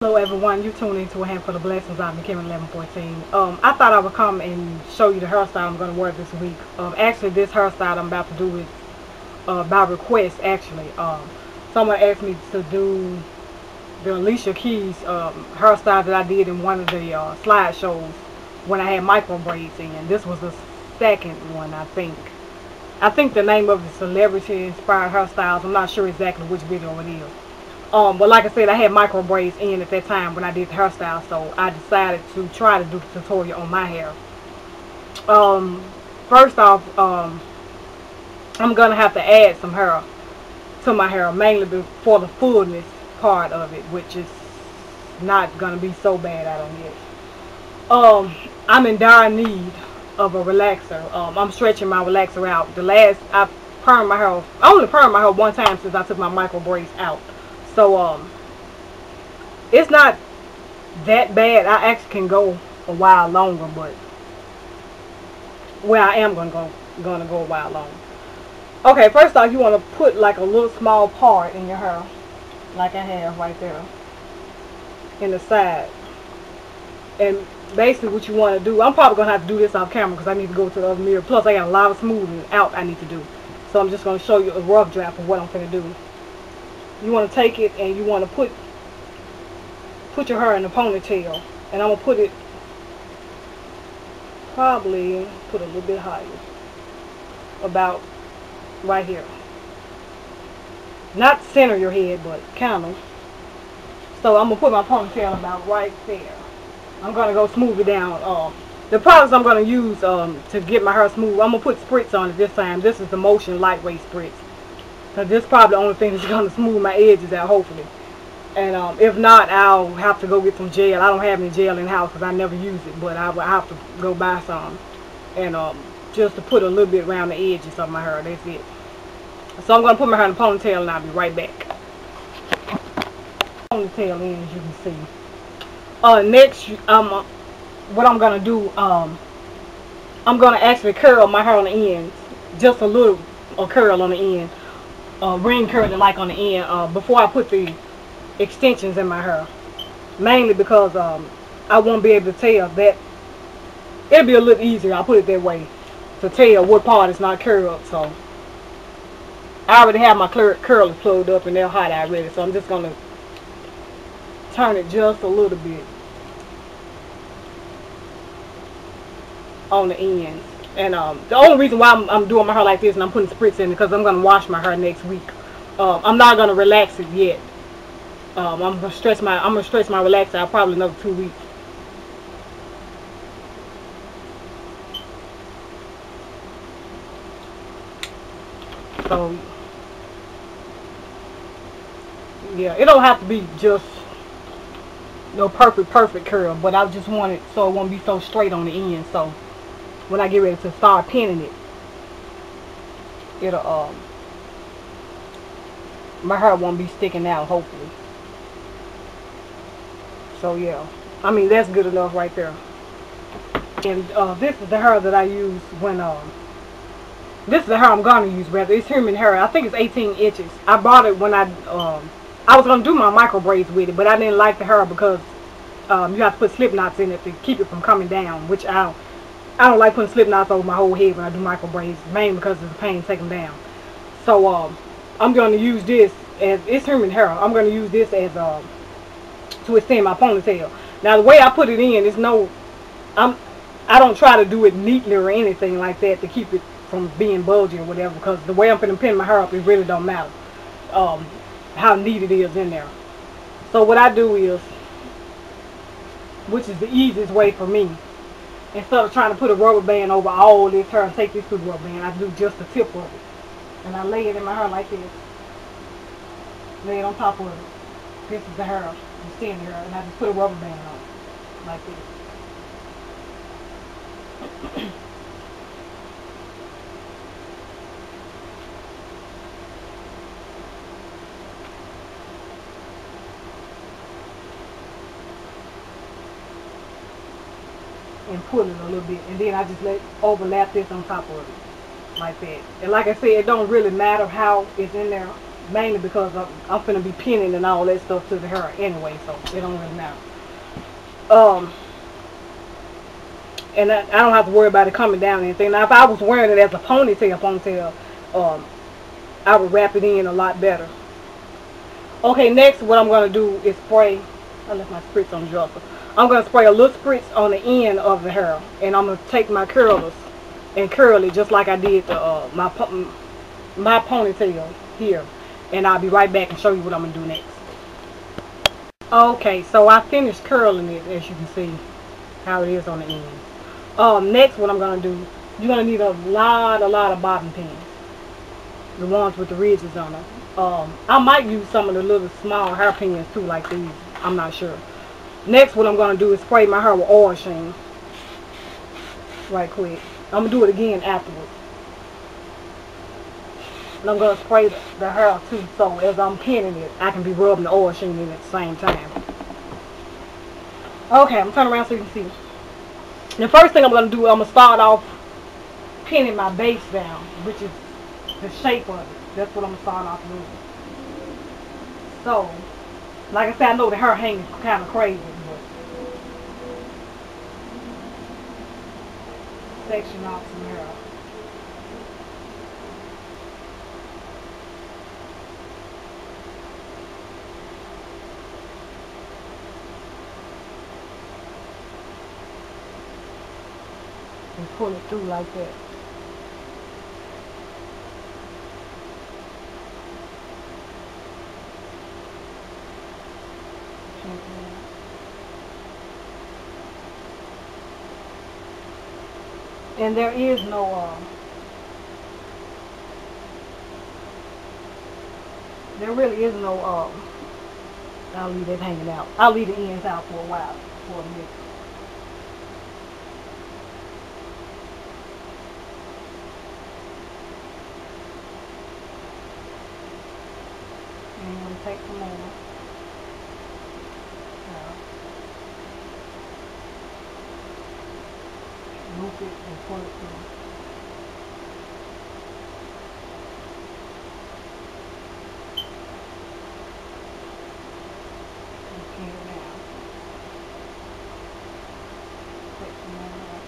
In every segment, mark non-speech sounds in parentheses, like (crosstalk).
Hello everyone, you tuned into a handful of blessings. I'm Kim 1114. Um, I thought I would come and show you the hairstyle I'm going to wear this week. Um, actually, this hairstyle I'm about to do is uh, by request. Actually, um, someone asked me to do the Alicia Keys um, hairstyle that I did in one of the uh, slideshows when I had micro braids in. This was the second one, I think. I think the name of the celebrity inspired hairstyles. I'm not sure exactly which video it is. Um, but like I said, I had micro braids in at that time when I did the hairstyle, so I decided to try to do the tutorial on my hair. Um, first off, um, I'm going to have to add some hair to my hair, mainly for the fullness part of it, which is not going to be so bad, I don't guess. Um, I'm in dire need of a relaxer. Um, I'm stretching my relaxer out. The last, I permed my hair, I only permed my hair one time since I took my micro braids out. So, um, it's not that bad. I actually can go a while longer, but well, I am gonna go gonna go a while longer. Okay, first off, you want to put like a little small part in your hair, like I have right there, in the side. And basically, what you want to do, I'm probably gonna have to do this off camera because I need to go to the other mirror. Plus, I got a lot of smoothing out I need to do. So I'm just gonna show you a rough draft of what I'm gonna do you want to take it and you want to put put your hair in a ponytail. And I'm gonna put it probably put a little bit higher. About right here. Not center your head but kind of. So I'm gonna put my ponytail about right there. I'm gonna go smooth it down um, the products I'm gonna use um, to get my hair smooth I'm gonna put spritz on it this time. This is the motion lightweight spritz because this is probably the only thing that's (laughs) going to smooth my edges out, hopefully. And um, if not, I'll have to go get some gel. I don't have any gel in the house because I never use it, but I will have to go buy some. And um, just to put a little bit around the edges of my hair, that's it. So I'm going to put my hair in a ponytail and I'll be right back. Ponytail in, as you can see. Uh, next, um, what I'm going to do, um, I'm going to actually curl my hair on the ends. Just a little a curl on the end uh, ring curling like on the end uh, before I put the extensions in my hair. Mainly because um, I won't be able to tell that. It'll be a little easier, I'll put it that way, to tell what part is not curled. So I already have my cur curlers plugged up and they're hot already. So I'm just going to turn it just a little bit on the ends. And um, the only reason why I'm, I'm, doing my hair like this and I'm putting spritz in because I'm going to wash my hair next week. Um, I'm not going to relax it yet. Um, I'm going to stress my I'm going to stress my relaxer out probably another two weeks. So yeah, it don't have to be just no perfect perfect curl, but I just want it so it won't be so straight on the end. So when I get ready to start pinning it, it'll, um, my hair won't be sticking out, hopefully. So, yeah. I mean, that's good enough right there. And uh, this is the hair that I use when, um, this is the hair I'm going to use, rather. It's human hair. I think it's 18 inches. I bought it when I, um, I was going to do my micro braids with it, but I didn't like the hair because um, you have to put slip knots in it to keep it from coming down, which I I don't like putting slip knots over my whole head when I do micro braids, mainly because of the pain taking down. So um, I'm going to use this as, it's human hair, I'm going to use this as um, to extend my ponytail. Now the way I put it in is no, I'm, I don't try to do it neatly or anything like that to keep it from being bulgy or whatever because the way I'm going to pin my hair up, it really don't matter um, how neat it is in there. So what I do is, which is the easiest way for me, instead of trying to put a rubber band over all this hair and take this the rubber band, I do just the tip of it. And I lay it in my hair like this. Lay it on top of it. This is the hair, the standing hair, and I just put a rubber band on it, like this. And pull it a little bit and then I just let overlap this on top of it like that and like I said it don't really matter how it's in there Mainly because I'm, I'm finna be pinning and all that stuff to the hair anyway, so it don't really matter. Um, and I, I don't have to worry about it coming down or anything. Now, if I was wearing it as a ponytail, ponytail, um, I would wrap it in a lot better. Okay, next what I'm to do is spray. I left my spritz on the dresser. I'm going to spray a little spritz on the end of the hair. And I'm going to take my curlers and curl it just like I did the, uh, my, my ponytail here. And I'll be right back and show you what I'm going to do next. Okay, so I finished curling it as you can see how it is on the end. Um, next what I'm going to do, you're going to need a lot, a lot of bobbin pins. The ones with the ridges on them. Um, I might use some of the little small hairpins too like these. I'm not sure. Next what I'm going to do is spray my hair with oil sheen. Right quick. I'm going to do it again afterwards. And I'm going to spray the hair too so as I'm pinning it, I can be rubbing the oil sheen in at the same time. Okay, I'm turning around so you can see. The first thing I'm going to do, I'm going to start off pinning my base down, which is the shape of it. That's what I'm going to start off doing. So, like I said, I know the hair is kind of crazy, section off some hair. and pull it through like that. And there is no uh, there really is no um I'll leave it hanging out. I'll leave the ends out for a while, for a minute. take some more. Loop it and pull it through. Okay, now. Take some more.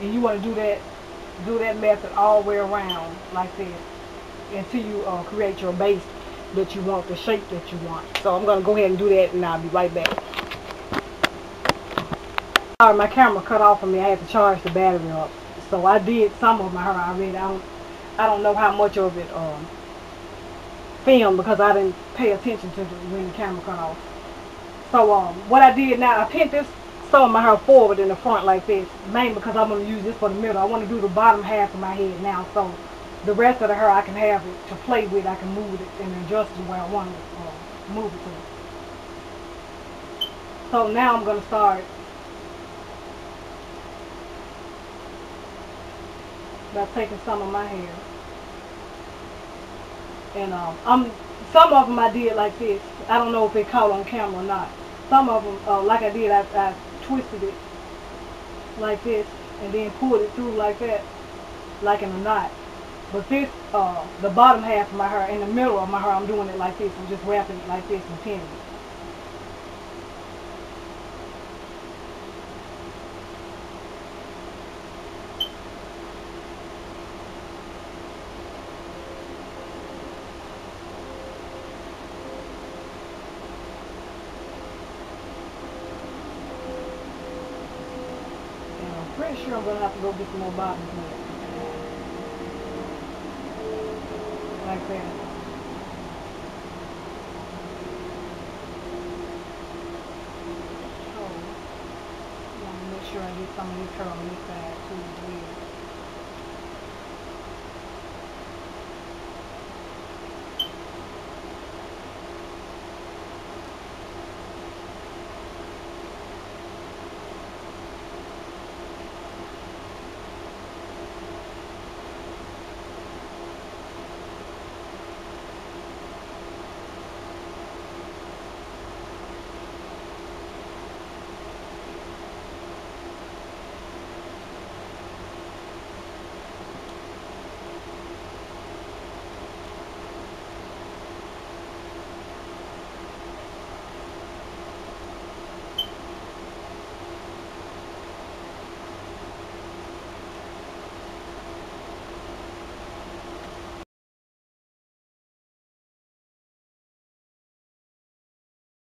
And you want to do that do that method all the way around like this until you uh, create your base that you want the shape that you want. So I'm gonna go ahead and do that and I'll be right back. Alright, my camera cut off on me. I had to charge the battery up. So I did some of my hair I don't I don't know how much of it um filmed because I didn't pay attention to the, when the camera cut off. So um what I did now I pinned this sewing my hair forward in the front like this, mainly because I'm going to use this for the middle. I want to do the bottom half of my head now, so the rest of the hair I can have it to play with. I can move it and adjust it where I want to uh, move it to. So now I'm going to start by taking some of my hair. And um, I'm some of them I did like this. I don't know if it caught on camera or not. Some of them, uh, like I did, I, I twisted it like this and then pulled it through like that like in a knot. But this uh the bottom half of my hair in the middle of my hair I'm doing it like this I'm just wrapping it like this and pinning it pretty sure I'm going to have to go get some more pins. Like that. So, I want to make sure I get some of this on this side too.